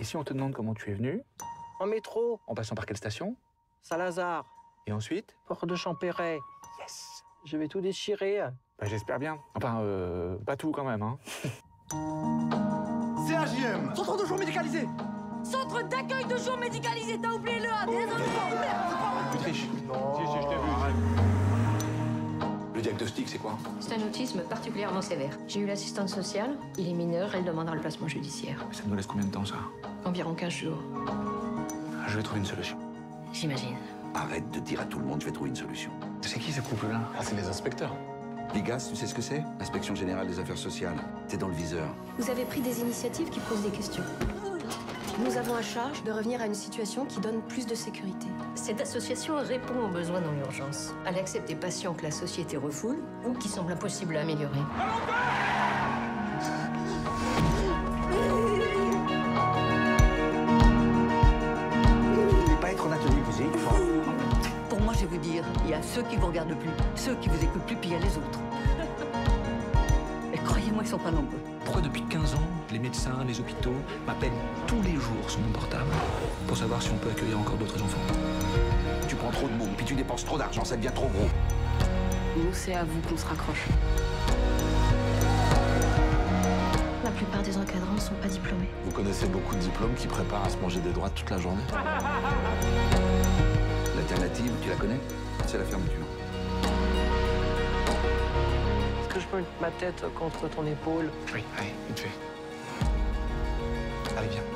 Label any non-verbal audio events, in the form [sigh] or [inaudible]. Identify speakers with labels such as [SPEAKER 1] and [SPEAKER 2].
[SPEAKER 1] Et si on te demande comment tu es venu,
[SPEAKER 2] En métro,
[SPEAKER 1] en passant par quelle station
[SPEAKER 2] Saint-Lazare,
[SPEAKER 1] Et ensuite
[SPEAKER 2] Porte de Champéret.
[SPEAKER 1] Yes
[SPEAKER 2] Je vais tout déchirer.
[SPEAKER 1] Bah j'espère bien. Enfin, euh, pas tout quand même, hein. [laughs]
[SPEAKER 3] CAJM
[SPEAKER 4] Centre de jour médicalisé
[SPEAKER 5] Centre d'accueil de jour médicalisé, t'as oublié
[SPEAKER 6] diagnostic, c'est quoi
[SPEAKER 7] C'est un autisme particulièrement sévère. J'ai eu l'assistante sociale, il est mineur, elle demandera le placement judiciaire.
[SPEAKER 1] Ça nous laisse combien de temps, ça
[SPEAKER 7] Environ 15 jours,
[SPEAKER 1] Je vais trouver une solution.
[SPEAKER 7] j'imagine.
[SPEAKER 6] Arrête de dire à tout le monde, je vais trouver une solution.
[SPEAKER 1] C'est qui ce couple-là?
[SPEAKER 3] Ah, c'est les inspecteurs.
[SPEAKER 6] L'IGAS, tu sais ce que c'est? Inspection Générale des Affaires Sociales. T'es dans le viseur.
[SPEAKER 8] Vous avez pris des initiatives qui posent des questions. Nous avons à charge de revenir à une situation qui donne plus de sécurité.
[SPEAKER 7] Cette association répond aux besoins dans l'urgence. Elle accepte des patients que la société refoule ou qui semblent impossibles à améliorer.
[SPEAKER 4] Vous voulez pas être en atelier musique
[SPEAKER 5] Pour moi, je vais vous dire, il y a ceux qui vous regardent plus, ceux qui vous écoutent plus, puis il y a les autres. Ils sont pas nombreux.
[SPEAKER 1] Pourquoi depuis 15 ans, les médecins, les hôpitaux m'appellent tous les jours sur mon portable pour savoir si on peut accueillir encore d'autres enfants?
[SPEAKER 6] Tu prends trop de monde, puis tu dépenses trop d'argent, ça devient trop gros.
[SPEAKER 8] Nous, c'est à vous qu'on se raccroche. La plupart des encadrants ne sont pas diplômés.
[SPEAKER 3] Vous connaissez beaucoup de diplômes qui préparent à se manger des droits toute la journée? [laughs]
[SPEAKER 6] L'alternative, tu la connais? C'est la fermeture.
[SPEAKER 2] je peux mettre ma tête contre ton épaule
[SPEAKER 1] Oui, allez, vite fait. Allez, viens.